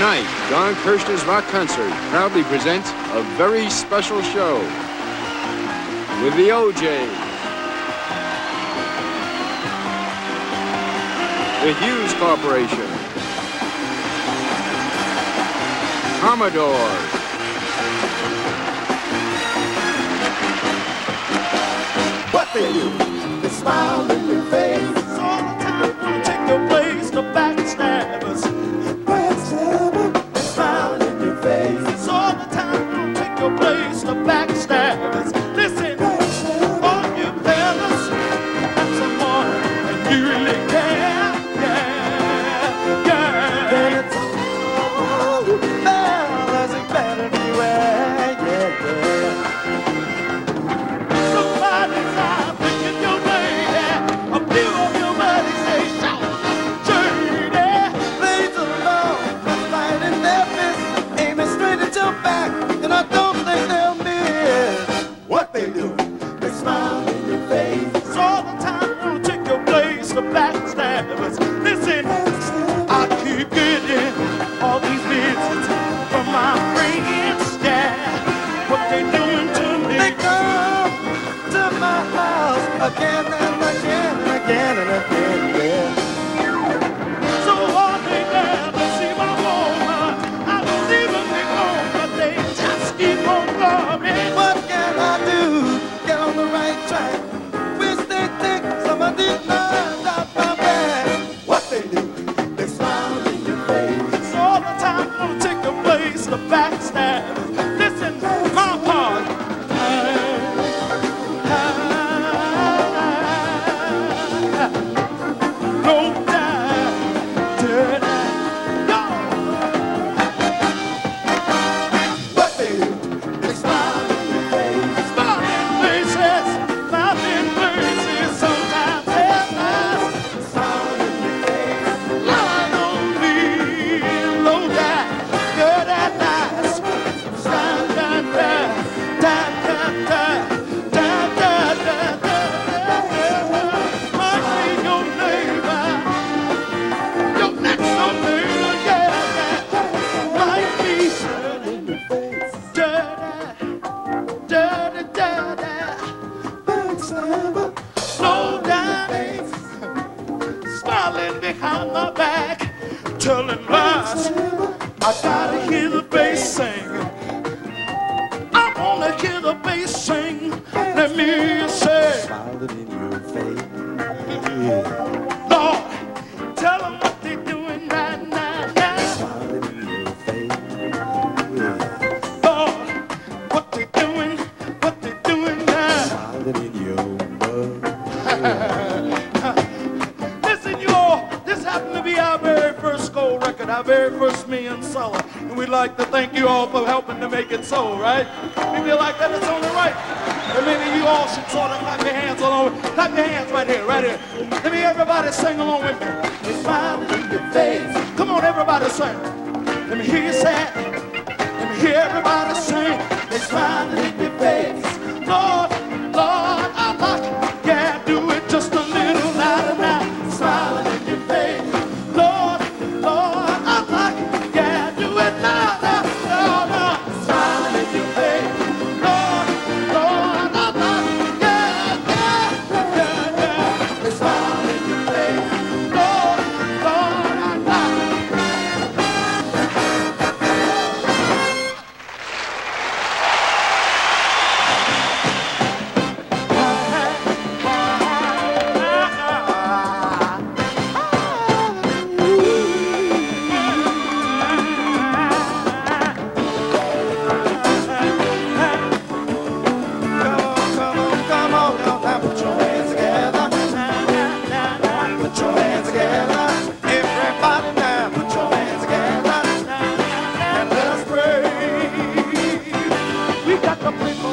Tonight, Don Kirshner's Rock Concert proudly presents a very special show with the O'Jays. The Hues Corporation. Commodore. What they do? They smile in your face. All the time, take the place to backstab. your place to backstabbers. Listen. our very first million seller. And we'd like to thank you all for helping to make it so, right? We feel like that it's only right. And maybe you all should sort of clap your hands along. Clap your hands right here, right here. Let me everybody sing along with me. We smile in your face. Come on, everybody sing. Let me hear you say. Let me hear everybody sing. A smile in your face. Lord, The people.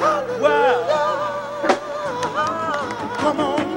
On now. Come on,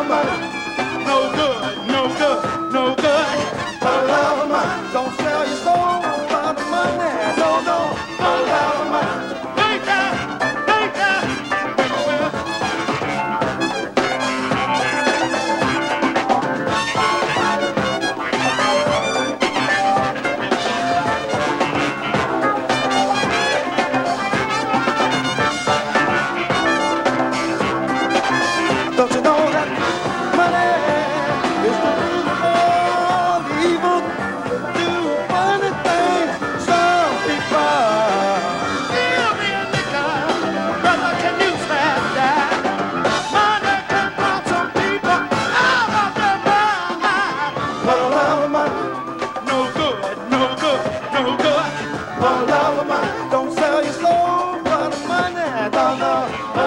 Somebody. Don't sell your soul for the money. No, no.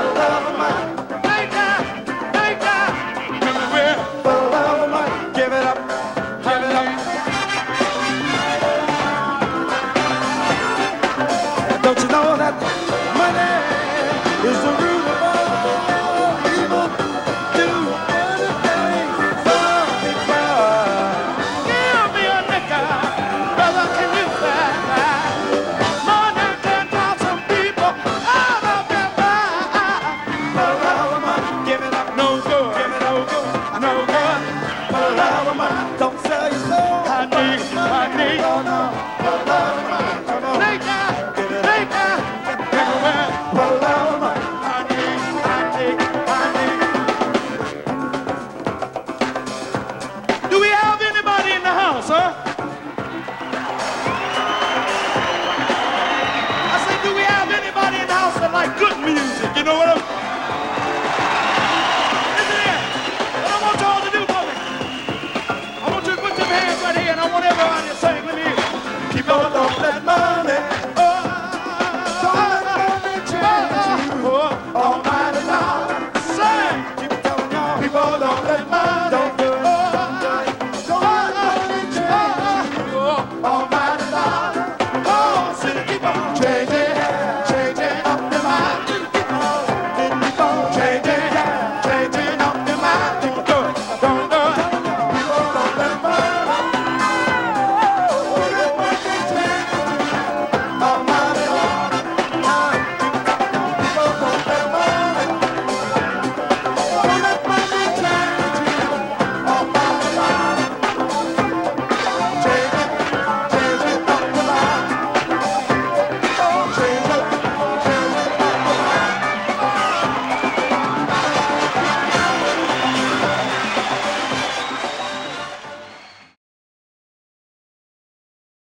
that my